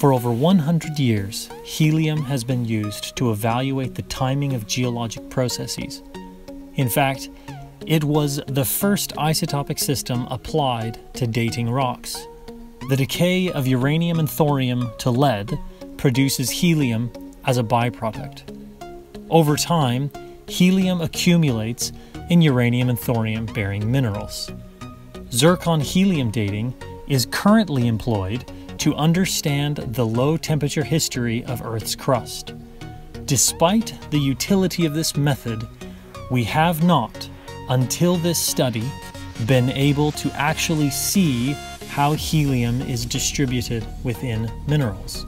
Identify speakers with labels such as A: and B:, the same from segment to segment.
A: For over 100 years, helium has been used to evaluate the timing of geologic processes. In fact, it was the first isotopic system applied to dating rocks. The decay of uranium and thorium to lead produces helium as a byproduct. Over time, helium accumulates in uranium and thorium bearing minerals. Zircon helium dating is currently employed to understand the low temperature history of Earth's crust. Despite the utility of this method, we have not, until this study, been able to actually see how helium is distributed within minerals.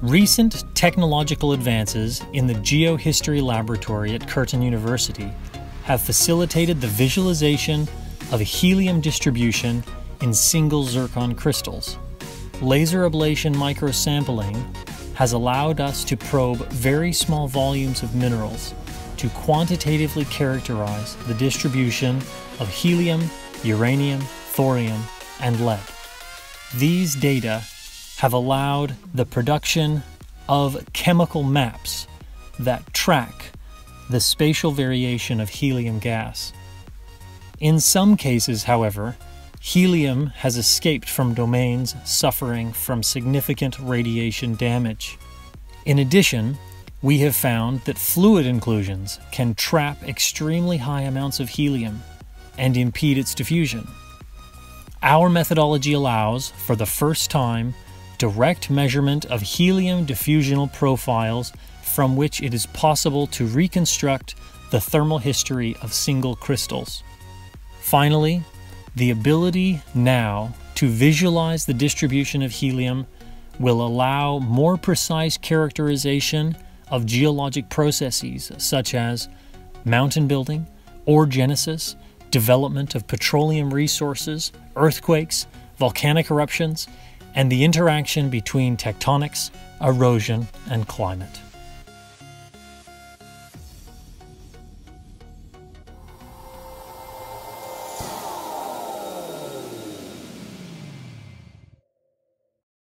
A: Recent technological advances in the Geohistory Laboratory at Curtin University have facilitated the visualization of helium distribution in single zircon crystals laser ablation microsampling has allowed us to probe very small volumes of minerals to quantitatively characterize the distribution of helium, uranium, thorium, and lead. These data have allowed the production of chemical maps that track the spatial variation of helium gas. In some cases, however, Helium has escaped from domains suffering from significant radiation damage. In addition, we have found that fluid inclusions can trap extremely high amounts of helium and impede its diffusion. Our methodology allows, for the first time, direct measurement of helium diffusional profiles from which it is possible to reconstruct the thermal history of single crystals. Finally, the ability now to visualize the distribution of helium will allow more precise characterization of geologic processes such as mountain building, orogenesis, development of petroleum resources, earthquakes, volcanic eruptions, and the interaction between tectonics, erosion, and climate.